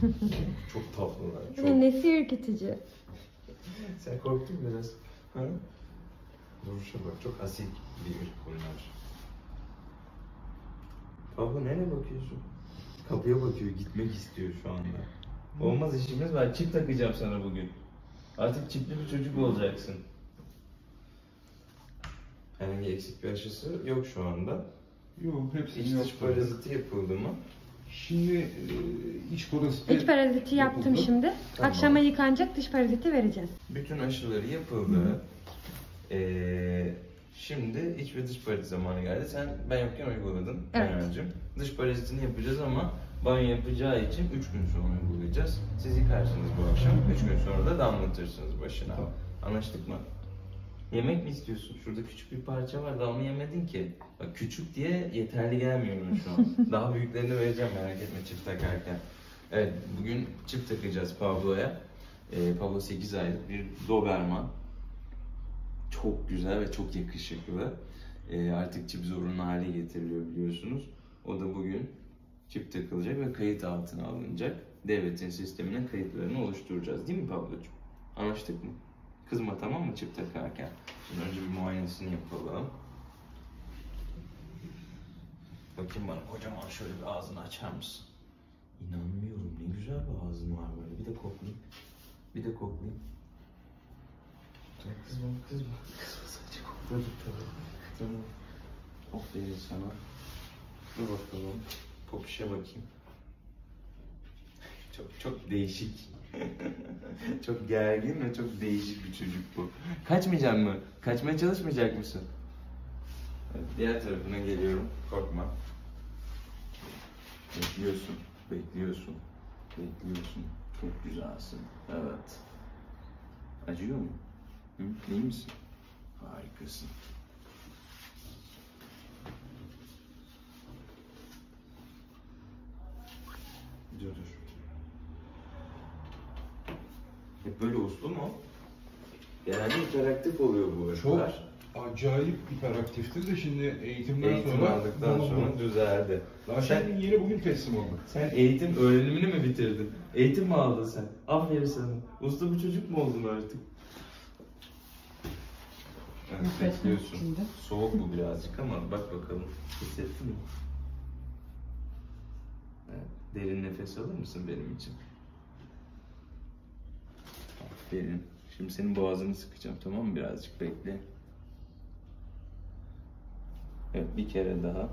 Nesi ürkütücü? Sen korktun mu biraz. Ha? Duruşa bak çok asil bir bunlar. Baba nereye bakıyorsun? Kapıya bakıyor gitmek istiyor şu anda. Olmaz işimiz var. Çip takacağım sana bugün. Artık çipli bir çocuk olacaksın. Herhangi eksik bir aşısı yok şu anda. Yok hepsini İç dış paraziti yapıldı mı? Şimdi e, iç paraziti İç paraziti yaptım yapıldı. şimdi. Tamam. Akşama yıkanacak dış paraziti vereceğiz. Bütün aşıları yapıldı. Ee, şimdi iç ve dış parazit zamanı geldi. Sen ben yokken uyguladın Evet. Caner'cim. Dış parazitini yapacağız ama banyo yapacağı için 3 gün sonra uygulayacağız. Siz yıkarsınız bu akşam. 3 gün sonra da damlatırsınız başına. Tamam. Anlaştık mı? Yemek mi istiyorsun? Şurada küçük bir parça var daha mı yemedin ki? Bak küçük diye yeterli gelmiyor bana şu an. daha büyüklerini vereceğim merak etme çift takarken. Evet bugün çift takacağız Pablo'ya. Ee, Pablo 8 aylık bir Doberman. Çok güzel ve çok yakışıklı. Ee, artık çip zorunlu hale getiriliyor biliyorsunuz. O da bugün çip takılacak ve kayıt altına alınacak. Devletin sistemine kayıtlarını oluşturacağız değil mi Pablocuğum? Anlaştık mı? Kızma tamam mı çip takarken? Şimdi önce bir muayenesini yapalım. Bakayım bana kocaman şöyle bir ağzını açar mısın? İnanmıyorum ne güzel bir ağzın var böyle. Bir de koklayayım. Bir de koklayayım. Tamam kızma kızma. Kızma sadece kokladık tabii. Tamam. Aferin sana. Dur bakalım. Popişe bakayım. Çok çok değişik. çok gergin ve çok değişik bir çocuk bu. Kaçmayacak mı? Kaçmaya çalışmayacak mısın? Diğer tarafına geliyorum. Korkma. Bekliyorsun. Bekliyorsun. Bekliyorsun. Çok güzelsin. Evet. Acıyor mu? Hı? İyi misin? Harikasın. Dur dur. Hep böyle uslu mu? Genelde hiperaktif oluyor bu Çok ırklar. acayip hiperaktifti de şimdi eğitimden Eğitim sonra aldıktan sonra düzeldi. Daha Sen- şimdi yeni bugün teslim oldu. Sen eğitim öğrenimini mi bitirdin? Eğitim mi aldın sen? Aferin sana. Usta bir çocuk mu oldun artık? Evet, bekliyorsun. Soğuk bu birazcık ama bak bakalım. Hissettin mi? Evet, derin nefes alır mısın benim için? Aferin. Şimdi senin boğazını sıkacağım tamam mı? Birazcık bekle. Evet bir kere daha.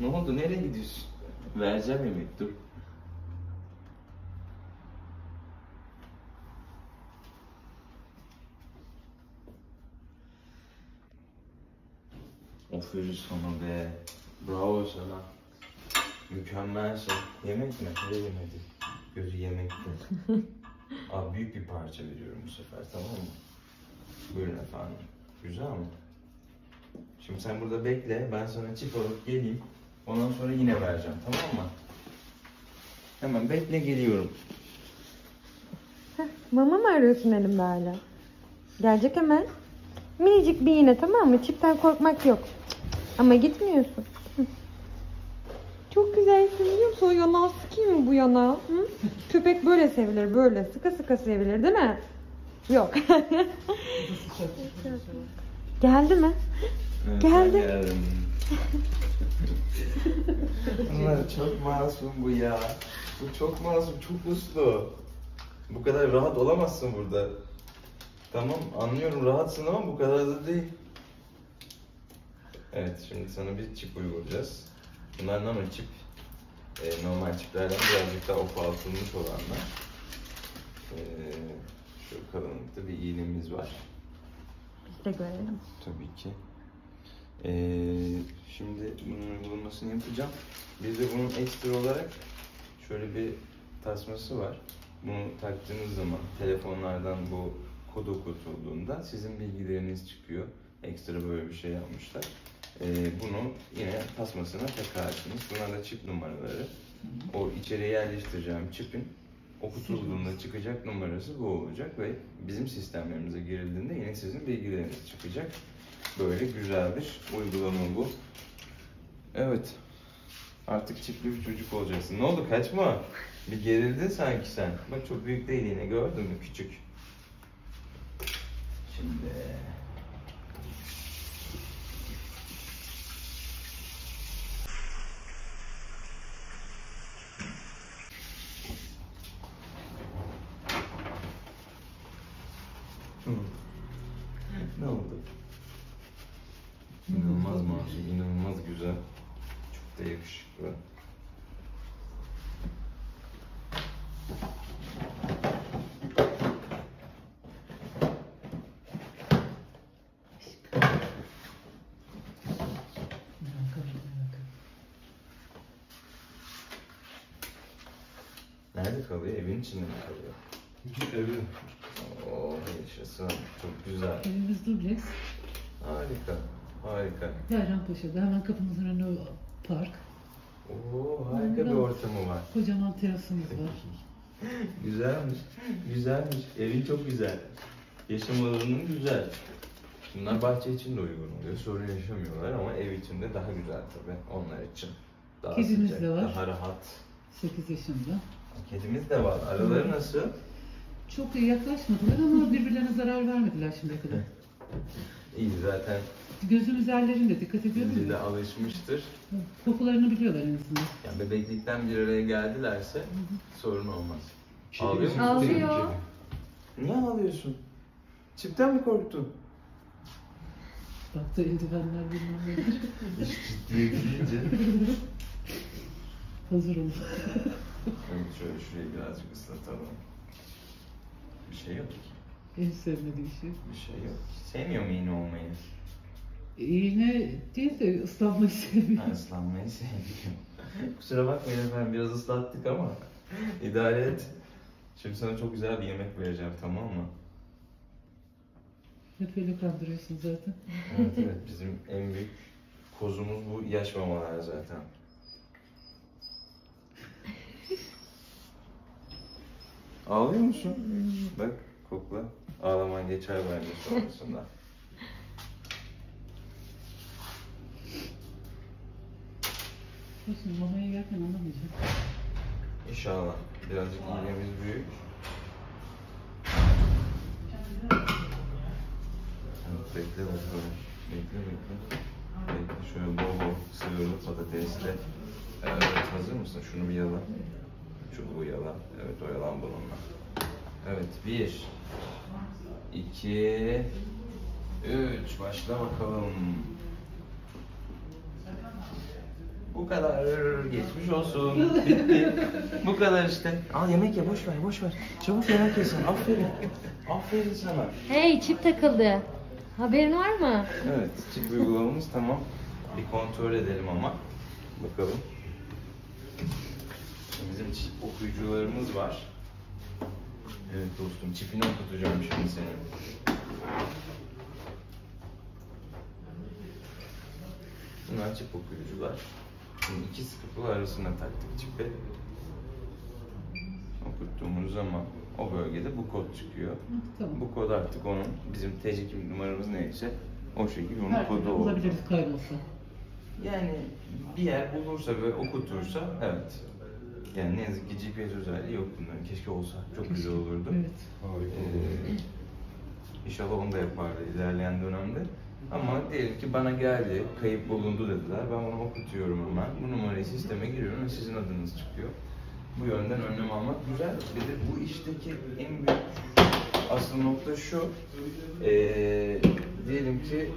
Ne oldu? Nereye gidiyorsun? Vereceğim yemek dur. Aferin sana be. Bravo sana. Mükemmelsin. Yemek mi? Ne yemedi? Gözü yemekte. Abi büyük bir parça veriyorum bu sefer tamam mı? Buyurun efendim. Güzel mi? Şimdi sen burada bekle. Ben sana çip alıp geleyim. Ondan sonra yine vereceğim tamam mı? Hemen bekle geliyorum. Mama mı arıyorsun elimde hala? Gelecek hemen. Minicik bir iğne tamam mı? Çipten korkmak yok. Ama gitmiyorsun. Çok güzelsin biliyor musun? O yanağı sıkayım mı bu yanağı? Hı? Köpek böyle sevilir böyle. Sıkı sıkı sevilir değil mi? Yok. Geldi mi? Evet, Geldi. geldim. Bunlar çok masum bu ya. Bu çok masum, çok uslu. Bu kadar rahat olamazsın burada. Tamam anlıyorum rahatsın ama bu kadar da değil. Evet şimdi sana bir çip uygulayacağız. Bunlar nano çip. Ee, normal çiplerden birazcık daha ufaltılmış olanlar. Ee, şu kalınlıkta bir iğnemiz var. Biz de görelim. Tabii ki. Ee, şimdi bunun uygulamasını yapacağım. Bir de bunun ekstra olarak şöyle bir tasması var. Bunu taktığınız zaman telefonlardan bu kod okutulduğunda sizin bilgileriniz çıkıyor. Ekstra böyle bir şey yapmışlar. Ee, bunu yine tasmasına takarsınız. Bunlar da çip numaraları. O içeriye yerleştireceğim çipin okutulduğunda çıkacak numarası bu olacak ve bizim sistemlerimize girildiğinde yine sizin bilgileriniz çıkacak. Böyle güzel bir uygulama bu. Evet. Artık çiftli bir çocuk olacaksın. Ne oldu kaçma? Bir gerildin sanki sen. Bak çok büyük değil yine gördün mü küçük. Şimdi... Hı. ne oldu? İnanılmaz masum, inanılmaz güzel. Çok da yakışıklı. Nerede kalıyor? Evin içinde mi kalıyor? Evde. Oo yaşasın. Çok güzel. Evimiz dubleks. Harika. Harika. Bayrampaşa'da hemen kapımızın o park. Oo harika bir ortamı var. Kocaman terasımız var. Güzelmiş. Güzelmiş. Evin çok güzel. Yaşam alanın güzel. Bunlar bahçe için de uygun oluyor. Sorun yaşamıyorlar ama ev içinde daha güzel tabii onlar için. Daha Kedimiz sıcak, de var. Daha rahat. 8 yaşında. Kedimiz de var. Araları nasıl? Çok iyi yaklaşmadılar ama birbirlerine zarar vermediler şimdiye kadar. İyi zaten Gözüm üzerlerinde dikkat ediyorum. dile alışmıştır. Kokularını biliyorlar en azından. Yani bebeklikten bir araya geldilerse sorun olmaz. Kedi Ağlıyor bizim mu? sevdiğim Ağlıyor. Niye ağlıyorsun? Çipten mi korktun? Baktı eldivenler bilmem nedir. İş ciddiye gidince. Hazırım. Evet, şöyle şurayı birazcık ıslatalım. Bir şey yok ki. En sevmediğim şey. Bir şey yok. Sevmiyor mu iğne olmayı? İğne değil de ıslanmayı seviyor. Ben ıslanmayı sevmiyorum. Kusura bakmayın efendim biraz ıslattık ama idare et. Şimdi sana çok güzel bir yemek vereceğim tamam mı? Hep öyle kandırıyorsun zaten. Evet evet bizim en büyük kozumuz bu yaş mamalar zaten. Ağlıyor musun? Bak kokla. Ağlaman geçer bence sonrasında. Olsun mamaya yerken anlamayacağım. İnşallah. Birazcık iğnemiz büyük. Evet, bekle bakalım. Bekle bekle. Bekle şöyle bol bol sığırlı patatesle. Evet hazır mısın? Şunu bir yala. Şunu bu yala. Evet o yalan bununla. Evet bir. İki, Üç. Başla bakalım. Bu kadar geçmiş olsun. Bitti. Bu kadar işte. Al yemek ye boş ver boş ver. Çabuk yemek yesin. Aferin. Aferin sana. Hey çip takıldı. Haberin var mı? Evet çift uygulamamız tamam. Bir kontrol edelim ama. Bakalım. Bizim çip okuyucularımız var. Evet dostum çipini okutacağım şimdi senin. Bunlar çip okuyucular. Şimdi iki sıkıntı arasına taktık çipi. Okuttuğumuz zaman o bölgede bu kod çıkıyor. Tamam. Bu kod artık onun bizim TC kimlik numaramız neyse o şekilde onun Her kodu oldu. bulabiliriz kaybolsa. Yani bir yer bulursa ve okutursa evet. Yani ne yazık ki GPS özelliği yok bunların. Keşke olsa. Çok güzel olurdu. Evet. Harika Ee, inşallah onu da yaparlar ilerleyen dönemde. Ama diyelim ki bana geldi, kayıp bulundu dediler. Ben onu okutuyorum hemen. Bu numarayı sisteme giriyorum ve sizin adınız çıkıyor. Bu yönden önlem almak güzel. Bir de bu işteki en büyük asıl nokta şu. Ee, diyelim ki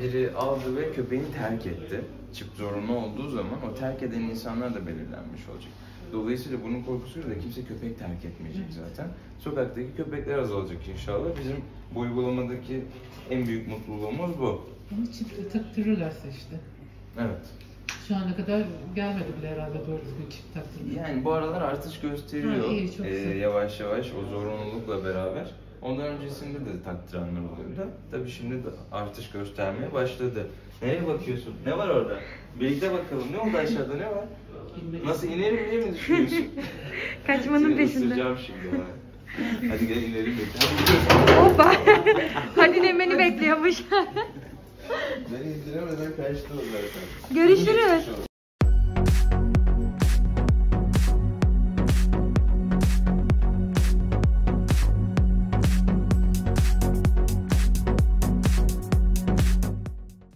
biri aldı ve köpeğini terk etti. Çift zorunlu olduğu zaman o terk eden insanlar da belirlenmiş olacak. Dolayısıyla bunun korkusuyla da kimse köpek terk etmeyecek zaten. Sokaktaki köpekler azalacak inşallah. Bizim bu uygulamadaki en büyük mutluluğumuz bu. Ama çift taktırırlarsa işte. Evet. Şu ana kadar gelmedi bile herhalde doğru düzgün çift taktırma. Yani bu aralar artış gösteriyor. Ha, iyi, çok Ee, yavaş yavaş o zorunlulukla beraber. Ondan öncesinde de taktıranlar oluyordu. Tabii şimdi de artış göstermeye başladı. Nereye bakıyorsun? Ne var orada? Birlikte bakalım. Ne oldu aşağıda? Ne var? Nasıl inerim diye mi düşünüyorsun? Kaçmanın Seni peşinde. ısıracağım şimdi. ha. Hadi gel inelim bekle. Hoppa. Hadi beni bekliyormuş. Beni indiremeden kaçtı o zaten. Görüşürüz.